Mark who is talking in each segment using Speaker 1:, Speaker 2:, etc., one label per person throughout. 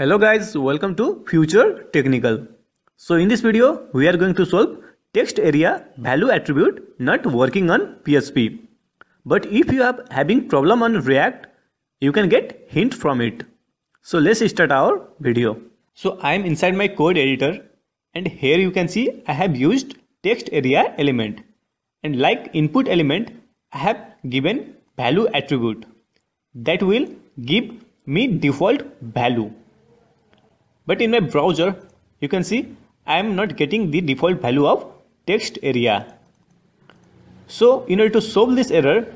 Speaker 1: Hello guys, welcome to Future Technical. So in this video, we are going to solve text area value attribute not working on PHP. But if you are having problem on React, you can get hint from it. So let's start our video. So I am inside my code editor and here you can see I have used text area element and like input element I have given value attribute that will give me default value but in my browser you can see I am not getting the default value of text area. So in order to solve this error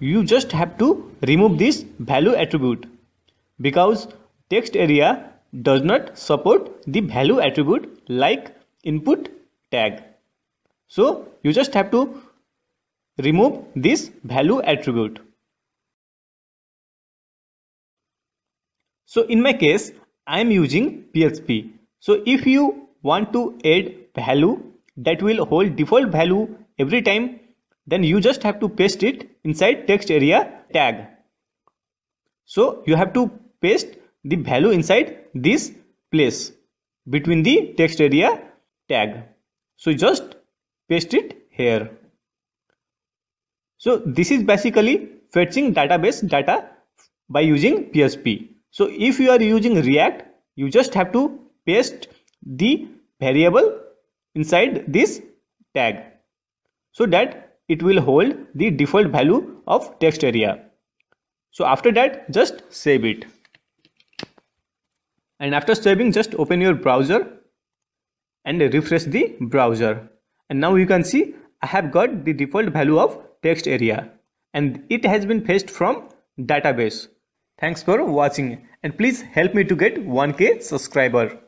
Speaker 1: you just have to remove this value attribute. Because text area does not support the value attribute like input tag. So you just have to remove this value attribute. So in my case, I am using PHP. So if you want to add value that will hold default value every time, then you just have to paste it inside text area tag. So you have to paste the value inside this place between the text area tag. So just paste it here. So this is basically fetching database data by using PHP. So if you are using React, you just have to paste the variable inside this tag so that it will hold the default value of text area. So after that, just save it. And after saving, just open your browser and refresh the browser. And now you can see I have got the default value of text area and it has been fetched from database. Thanks for watching and please help me to get 1k subscriber.